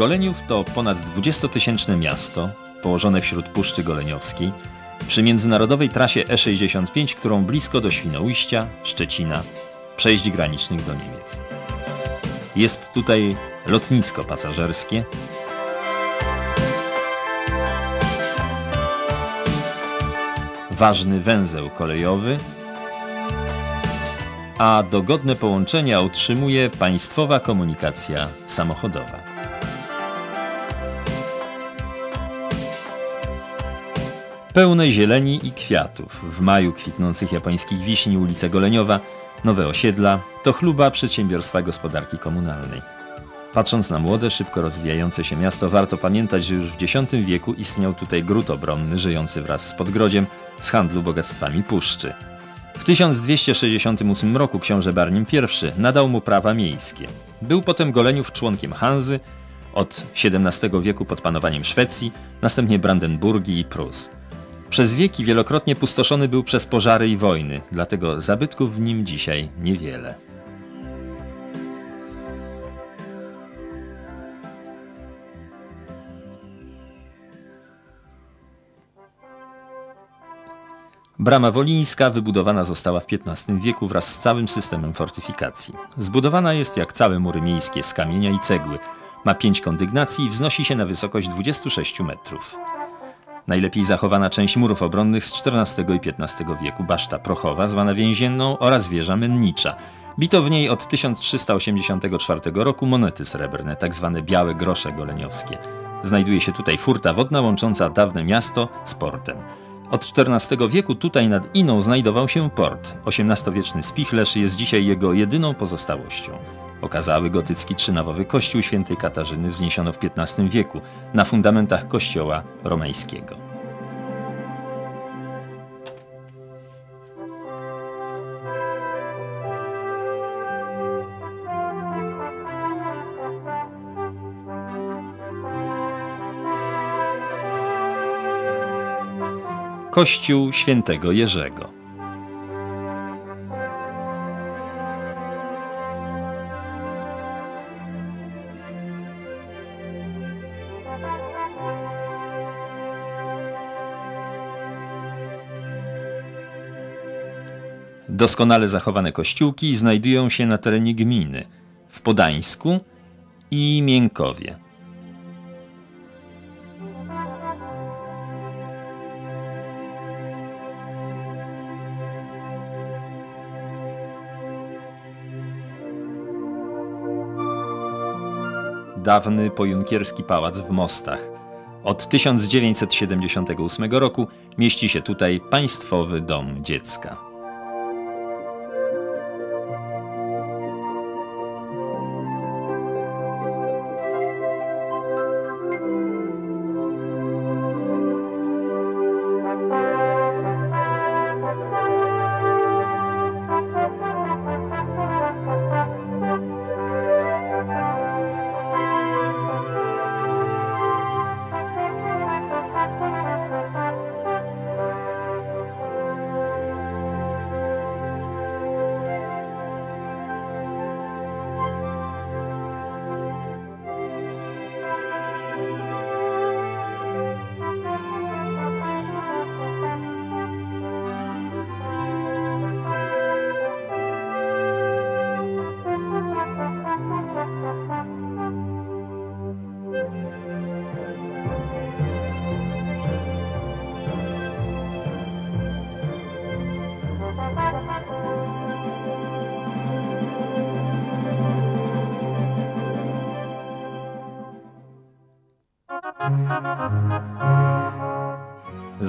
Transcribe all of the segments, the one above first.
Goleniów to ponad 20-tysięczne miasto położone wśród Puszczy Goleniowskiej przy międzynarodowej trasie E65, którą blisko do Świnoujścia, Szczecina, przejść granicznych do Niemiec. Jest tutaj lotnisko pasażerskie, ważny węzeł kolejowy, a dogodne połączenia utrzymuje państwowa komunikacja samochodowa. Pełne zieleni i kwiatów, w maju kwitnących japońskich wiśni ulica Goleniowa, nowe osiedla, to chluba przedsiębiorstwa gospodarki komunalnej. Patrząc na młode, szybko rozwijające się miasto, warto pamiętać, że już w X wieku istniał tutaj gród obronny, żyjący wraz z podgrodziem z handlu bogactwami puszczy. W 1268 roku książę Barnim I nadał mu prawa miejskie. Był potem Goleniów członkiem Hanzy, od XVII wieku pod panowaniem Szwecji, następnie Brandenburgii i Prus. Przez wieki wielokrotnie pustoszony był przez pożary i wojny, dlatego zabytków w nim dzisiaj niewiele. Brama Wolińska wybudowana została w XV wieku wraz z całym systemem fortyfikacji. Zbudowana jest jak całe mury miejskie z kamienia i cegły. Ma pięć kondygnacji i wznosi się na wysokość 26 metrów. Najlepiej zachowana część murów obronnych z XIV i XV wieku, baszta prochowa, zwana więzienną oraz wieża mennicza. Bito w niej od 1384 roku monety srebrne, tak zwane białe grosze goleniowskie. Znajduje się tutaj furta wodna łącząca dawne miasto z portem. Od XIV wieku tutaj nad Iną znajdował się port. XVIII-wieczny spichlerz jest dzisiaj jego jedyną pozostałością. Okazały gotycki trzynawowy kościół świętej Katarzyny wzniesiono w XV wieku na fundamentach kościoła romańskiego. Kościół świętego Jerzego Doskonale zachowane kościółki znajdują się na terenie gminy w Podańsku i Miękowie. Dawny pojunkierski pałac w Mostach. Od 1978 roku mieści się tutaj Państwowy Dom Dziecka.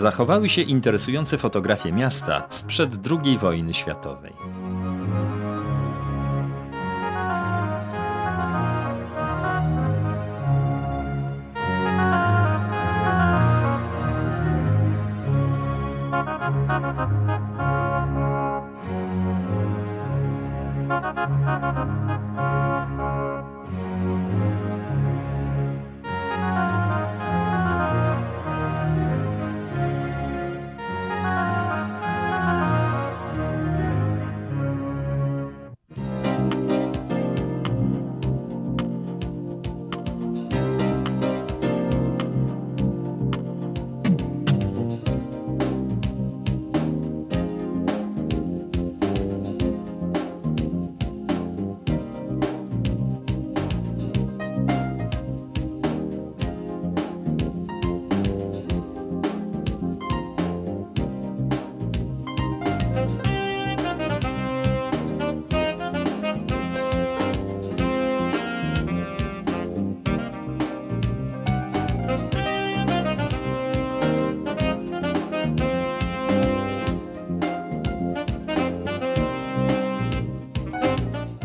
Zachowały się interesujące fotografie miasta sprzed II wojny światowej.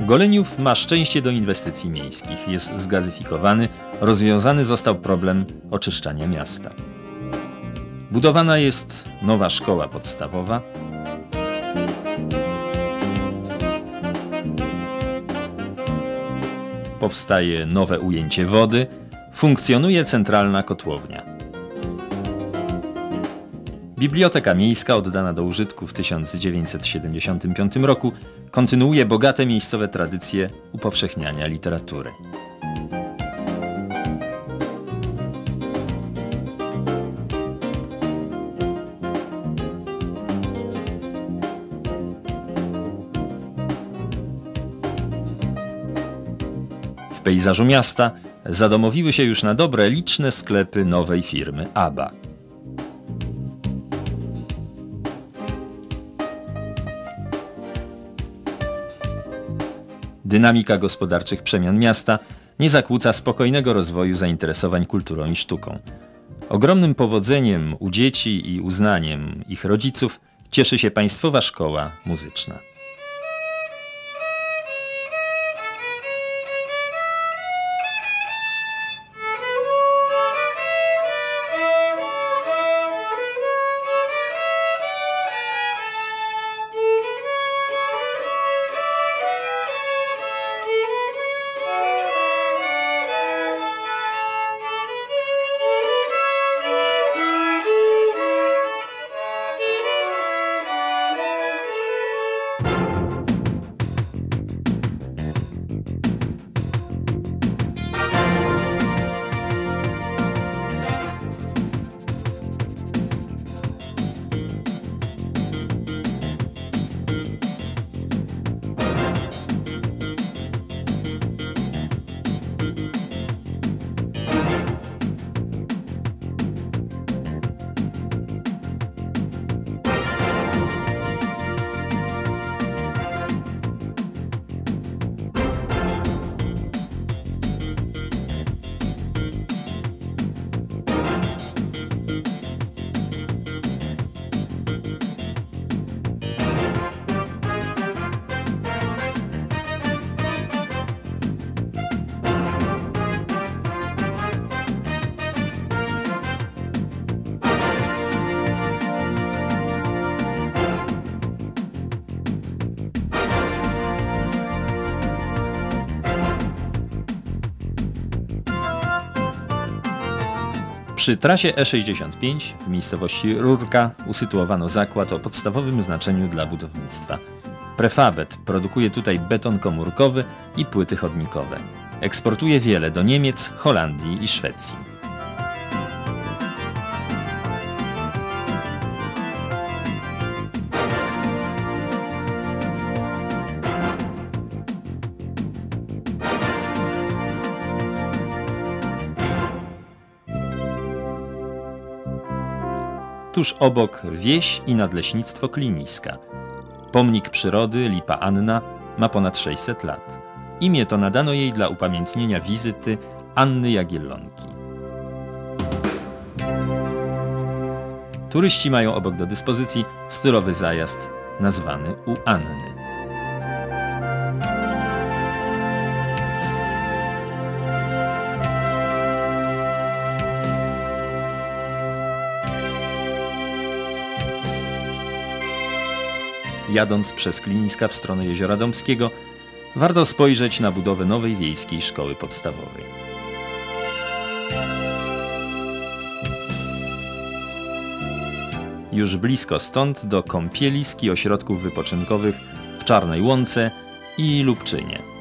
Goleniów ma szczęście do inwestycji miejskich. Jest zgazyfikowany, rozwiązany został problem oczyszczania miasta. Budowana jest nowa szkoła podstawowa. Powstaje nowe ujęcie wody, funkcjonuje centralna kotłownia. Biblioteka Miejska, oddana do użytku w 1975 roku, kontynuuje bogate miejscowe tradycje upowszechniania literatury. W pejzażu miasta zadomowiły się już na dobre liczne sklepy nowej firmy ABA. Dynamika gospodarczych przemian miasta nie zakłóca spokojnego rozwoju zainteresowań kulturą i sztuką. Ogromnym powodzeniem u dzieci i uznaniem ich rodziców cieszy się Państwowa Szkoła Muzyczna. Przy trasie E65 w miejscowości Rurka usytuowano zakład o podstawowym znaczeniu dla budownictwa. Prefabet produkuje tutaj beton komórkowy i płyty chodnikowe. Eksportuje wiele do Niemiec, Holandii i Szwecji. Tuż obok wieś i nadleśnictwo kliniska. Pomnik przyrody Lipa Anna ma ponad 600 lat. Imię to nadano jej dla upamiętnienia wizyty Anny Jagiellonki. Turyści mają obok do dyspozycji stylowy zajazd nazwany u Anny. Jadąc przez Kliniska w stronę Jeziora Dąbskiego, warto spojrzeć na budowę nowej wiejskiej szkoły podstawowej. Już blisko stąd do kąpielisk i ośrodków wypoczynkowych w Czarnej Łące i Lubczynie.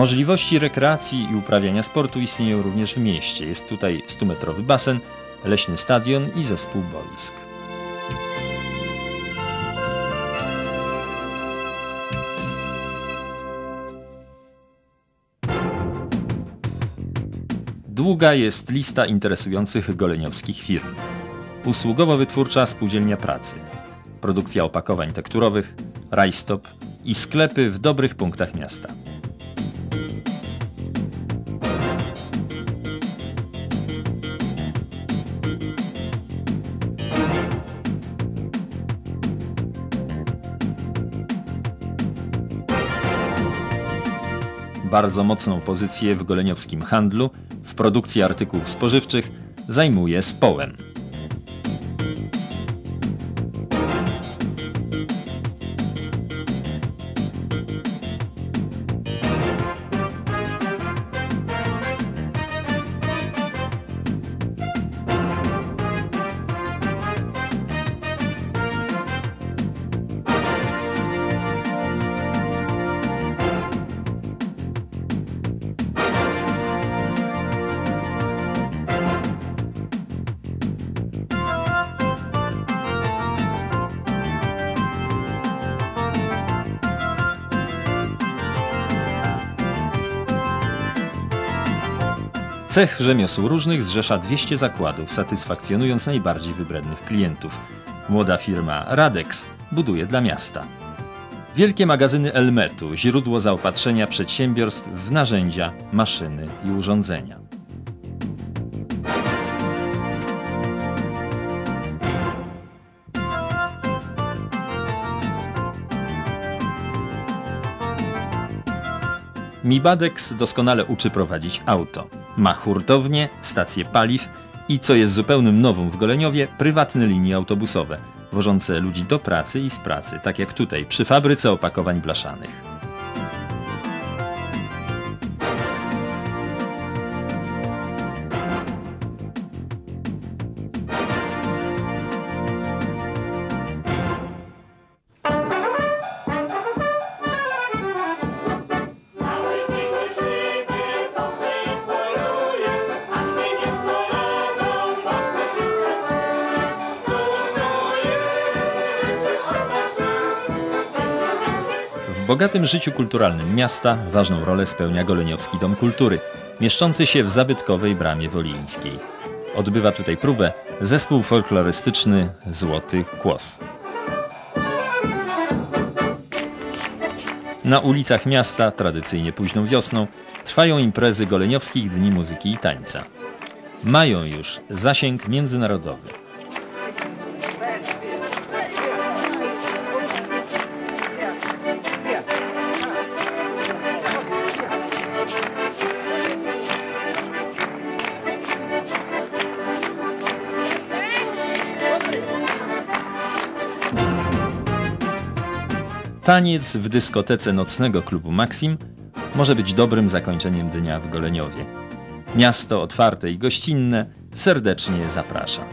Możliwości rekreacji i uprawiania sportu istnieją również w mieście. Jest tutaj 100-metrowy basen, leśny stadion i zespół boisk. Długa jest lista interesujących goleniowskich firm. Usługowo-wytwórcza Spółdzielnia Pracy, produkcja opakowań tekturowych, rajstop i sklepy w dobrych punktach miasta. Bardzo mocną pozycję w goleniowskim handlu, w produkcji artykułów spożywczych zajmuje Społem. Cech rzemiosł różnych zrzesza 200 zakładów, satysfakcjonując najbardziej wybrednych klientów. Młoda firma Radex buduje dla miasta. Wielkie magazyny Elmetu, źródło zaopatrzenia przedsiębiorstw w narzędzia, maszyny i urządzenia. Mibadex doskonale uczy prowadzić auto. Ma hurtownię, stację paliw i, co jest zupełnym nowym w Goleniowie, prywatne linie autobusowe, wożące ludzi do pracy i z pracy, tak jak tutaj, przy fabryce opakowań blaszanych. Bogatym życiu kulturalnym miasta ważną rolę spełnia Goleniowski Dom Kultury, mieszczący się w zabytkowej bramie wolińskiej. Odbywa tutaj próbę zespół folklorystyczny Złoty Kłos. Na ulicach miasta, tradycyjnie późną wiosną, trwają imprezy goleniowskich Dni Muzyki i Tańca. Mają już zasięg międzynarodowy. Taniec w dyskotece nocnego klubu Maxim może być dobrym zakończeniem dnia w Goleniowie. Miasto otwarte i gościnne serdecznie zaprasza.